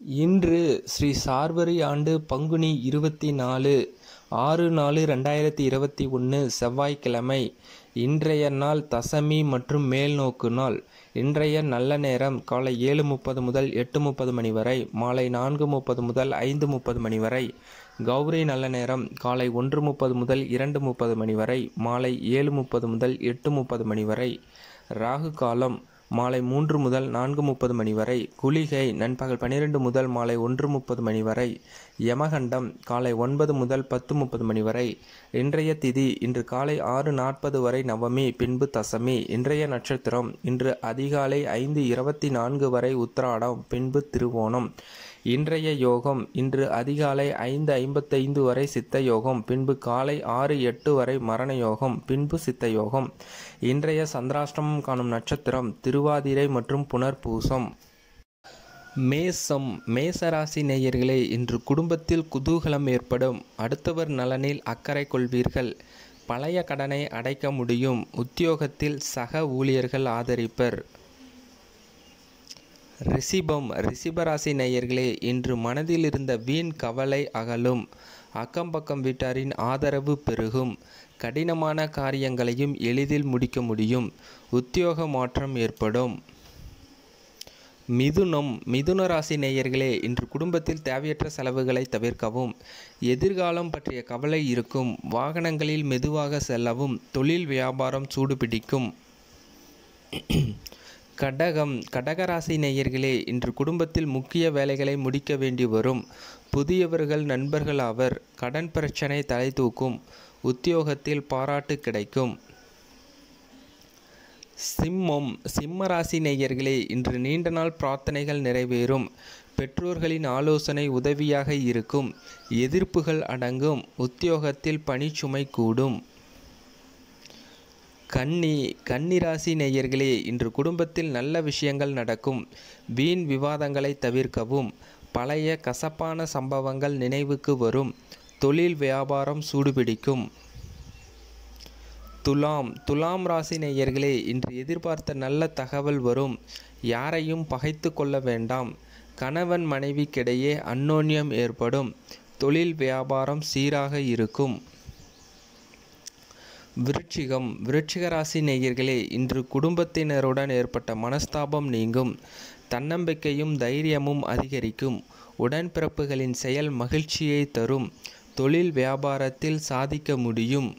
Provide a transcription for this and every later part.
இன்று ஸ்ரீ சார்வரி ஆண்டு பங்குனி இருபத்தி நாலு ஆறு நாலு ரெண்டாயிரத்தி இருபத்தி ஒன்று செவ்வாய்க்கிழமை. இன்றைய நாள் தசமி மற்றும் மேல்நோக்கு நாள். இன்றைய நல்ல நேரம் காலை ஏழு முப்பது முதல் எட்டு முப்பது மணி வரை மாலை நான்கு முப்பது முதல் ஐந்து முப்பது மணி வரை. கௌரி நல்ல நேரம் காலை ஒன்று முப்பது முதல் இரண்டு முப்பது மணி வரை மாலை ஏழு முப்பது முதல் எட்டு முப்பது மணி வரை. ராகு காலம் மாலை மூன்று முதல் நான்கு முப்பது மணி வரை குளிகை நண்பகல் பன்னிரெண்டு முதல் மாலை ஒன்று முப்பது மணி வரை யமகண்டம் காலை ஒன்பது முதல் பத்து முப்பது மணி வரை இன்றைய திதி இன்று காலை ஆறு நாற்பது வரை நவமி பின்பு தசமி இன்றைய நட்சத்திரம் இன்று அதிகாலை ஐந்து இருபத்தி நான்கு வரை உத்திராடம் பின்பு திருவோணம். இன்றைய யோகம் இன்று அதிகாலை ஐந்து ஐம்பத்தைந்து வரை சித்த யோகம் பின்பு காலை ஆறு எட்டு வரை மரண யோகம் பின்பு சித்த யோகம். இன்றைய சந்திராஷ்டமம் காணும் நட்சத்திரம் திருவாதிரை மற்றும் புனர்பூசம். மேசம் மேசராசி நேயர்களே இன்று குடும்பத்தில் குதூகலம் ஏற்படும். அடுத்தவர் நலனில் அக்கறை கொள்வீர்கள். பழைய கடனை அடைக்க முடியும். உத்தியோகத்தில் சக ஊழியர்கள் ஆதரிப்பர். ரிஷிபம் ரிஷிபராசி நேயர்களே இன்று மனதில் இருந்த வீண் கவலை அகலும். அக்கம் பக்கம் வீட்டாரின் ஆதரவு பெருகும். கடினமான காரியங்களையும் எளிதில் முடிக்க முடியும். உத்தியோக மாற்றம் ஏற்படும். மிதுனம் மிதுன ராசி நேயர்களே இன்று குடும்பத்தில் தேவையற்ற செலவுகளை தவிர்க்கவும். எதிர்காலம் பற்றிய கவலை இருக்கும். வாகனங்களில் மெதுவாக செல்லவும். தொழில் வியாபாரம் சூடுபிடிக்கும். கடகம் கடகராசி நேயர்களே இன்று குடும்பத்தில் முக்கிய வேலைகளை முடிக்க வேண்டி வரும். புதியவர்கள் நண்பர்கள் ஆவர் கடன் பிரச்சனை தலை தூக்கும் உத்தியோகத்தில் பாராட்டு கிடைக்கும். சிம்மம் சிம்ம ராசி நேயர்களே இன்று நீண்ட நாள் பிரார்த்தனைகள் நிறைவேறும். பெற்றோர்களின் ஆலோசனை உதவியாக இருக்கும். எதிர்ப்புகள் அடங்கும். உத்தியோகத்தில் பணிச்சுமை கூடும். கன்னி கன்னிராசி நேயர்களே இன்று குடும்பத்தில் நல்ல விஷயங்கள் நடக்கும். வீண் விவாதங்களை தவிர்க்கவும் பழைய கசப்பான சம்பவங்கள் நினைவுக்கு வரும். தொழில் வியாபாரம் சூடுபிடிக்கும். துலாம் துலாம் ராசி நேயர்களே இன்று எதிர்பார்த்த நல்ல தகவல் வரும். யாரையும் பகைத்து கொள்ள வேண்டாம். கணவன் மனைவிக்கிடையே அன்னோன்யம் ஏற்படும். தொழில் வியாபாரம் சீராக இருக்கும். விருட்சிகம். விருட்சிக ராசி நேயர்களே இன்று குடும்பத்தினருடன் ஏற்பட்ட மனஸ்தாபம் நீங்கும். தன்னம்பிக்கையும் தைரியமும் அதிகரிக்கும். உடன்பிறப்புகளின் செயல் மகிழ்ச்சியை தரும். தொழில் வியாபாரத்தில் சாதிக்க முடியும்.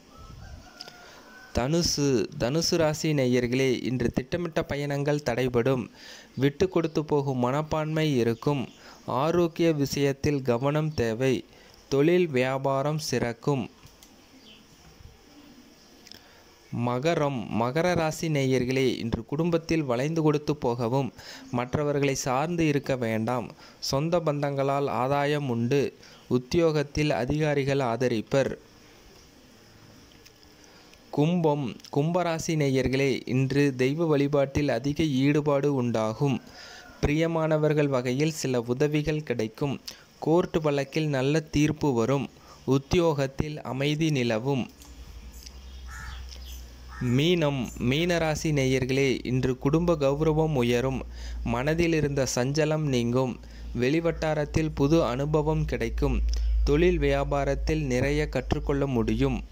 தனுசு தனுசு ராசி நேயர்களே இன்று திட்டமிட்ட பயணங்கள் தடைபடும். விட்டு கொடுத்து போகும் மனப்பான்மை இருக்கும். ஆரோக்கிய விஷயத்தில் கவனம் தேவை. தொழில் வியாபாரம் சிறக்கும். மகரம் மகர ராசி நேயர்களே இன்று குடும்பத்தில் வளைந்து கொடுத்து போகவும் மற்றவர்களை சார்ந்து இருக்க வேண்டாம். சொந்த பந்தங்களால் ஆதாயம் உண்டு. உத்தியோகத்தில் அதிகாரிகள் ஆதரிப்பர். கும்பம் கும்பராசி நேயர்களே இன்று தெய்வ வழிபாட்டில் அதிக ஈடுபாடு உண்டாகும். பிரியமானவர்கள் வகையில் சில உதவிகள் கிடைக்கும். கோர்ட்டு வழக்கில் நல்ல தீர்ப்பு வரும். உத்தியோகத்தில் அமைதி நிலவும். மீனம் மீனராசி நேயர்களே இன்று குடும்ப கௌரவம் உயரும் மனதில் இருந்த சஞ்சலம் நீங்கும் வெளிவட்டாரத்தில் புது அனுபவம் கிடைக்கும் தொழில் வியாபாரத்தில் நிறைய கற்றுக்கொள்ள முடியும்.